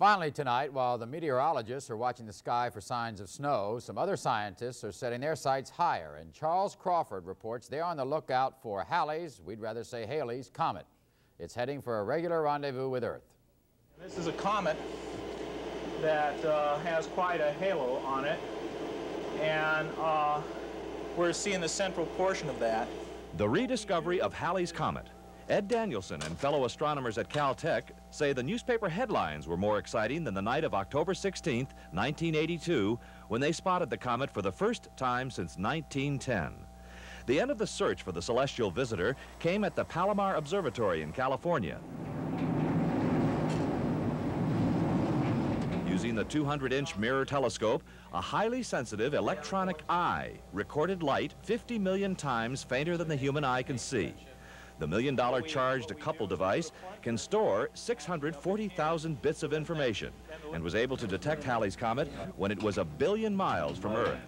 Finally tonight, while the meteorologists are watching the sky for signs of snow, some other scientists are setting their sights higher. And Charles Crawford reports they're on the lookout for Halley's, we'd rather say Halley's, comet. It's heading for a regular rendezvous with Earth. This is a comet that uh, has quite a halo on it, and uh, we're seeing the central portion of that. The rediscovery of Halley's Comet. Ed Danielson and fellow astronomers at Caltech say the newspaper headlines were more exciting than the night of October 16, 1982, when they spotted the comet for the first time since 1910. The end of the search for the celestial visitor came at the Palomar Observatory in California. Using the 200-inch mirror telescope, a highly sensitive electronic eye recorded light 50 million times fainter than the human eye can see. The million dollar charge-coupled device can store 640,000 bits of information and was able to detect Halley's Comet when it was a billion miles from Earth.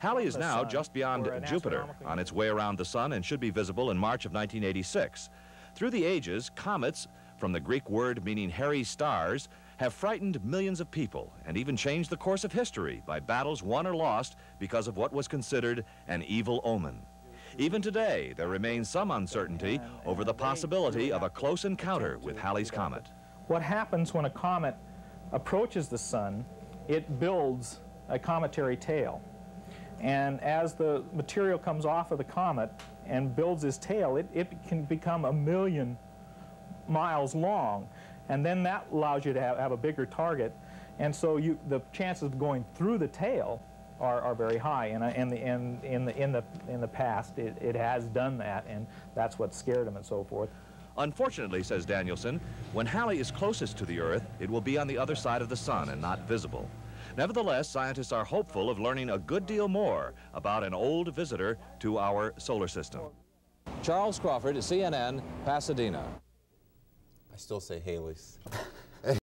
Halley is now just beyond Jupiter, on its way around the Sun, and should be visible in March of 1986. Through the ages, comets, from the Greek word meaning hairy stars, have frightened millions of people and even changed the course of history by battles won or lost because of what was considered an evil omen. Even today, there remains some uncertainty over the possibility of a close encounter with Halley's Comet. What happens when a comet approaches the sun, it builds a cometary tail. And as the material comes off of the comet and builds its tail, it, it can become a million miles long. And then that allows you to have, have a bigger target. And so you, the chances of going through the tail are, are very high. And, uh, in, the, in, in, the, in, the, in the past, it, it has done that, and that's what scared them and so forth. Unfortunately, says Danielson, when Halley is closest to the Earth, it will be on the other side of the sun and not visible. Nevertheless, scientists are hopeful of learning a good deal more about an old visitor to our solar system. Charles Crawford, CNN, Pasadena. I still say Halley's.